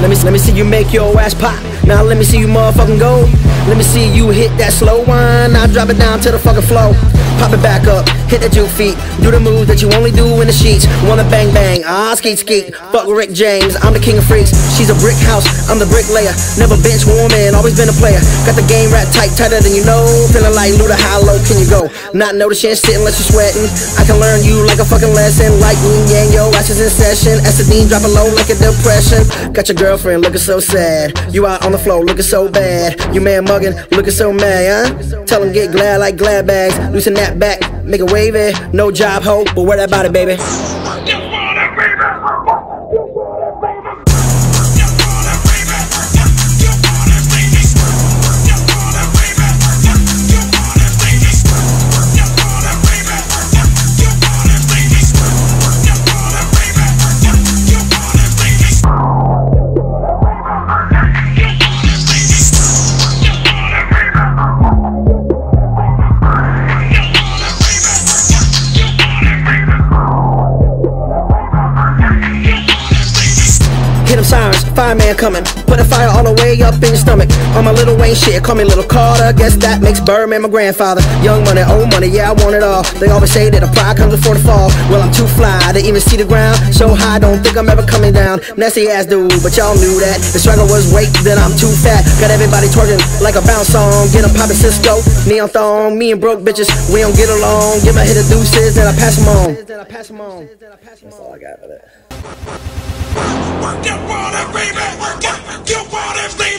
Let me let me see you make your ass pop. Now let me see you motherfucking go. Let me see you hit that slow one. Now drop it down to the fucking flow. Pop it back up, hit the juke feet. Do the moves that you only do in the sheets. Wanna bang bang, ah skeet skeet. Fuck with Rick James, I'm the king of freaks. She's a brick house, I'm the bricklayer. Never bench warming, always been a player. Got the game wrapped tight, tighter than you know. Feeling like Luda, how low can you go? Not noticing shit unless you're sweating. I can learn you like a fucking lesson. Like yin yang, yo, in session. Essedine dropping low like a depression. Got your girlfriend looking so sad. You out on the floor looking so bad. You man mugging, looking so mad, huh? Tell him get glad like glad bags. Loosen that back, make it wavy. No job hoe, but where that body, baby? Fireman coming. Put a fire all the way up in your stomach. On my Lil Wayne shit, call me little Carter. Guess that makes Birdman my grandfather. Young money, old money, yeah, I want it all. They always say that a pride comes before the fall. Well, I'm too fly to even see the ground. So high, don't think I'm ever coming down. Nasty ass dude, but y'all knew that. The struggle was weight, then I'm too fat. Got everybody twerking like a bounce song. Get 'em poppin' Sisqo, neon thong. Me and broke bitches, we don't get along. Give my hit a deuces, then I pass 'em on. That's all I got for that. Work your water, baby, work out, get wild and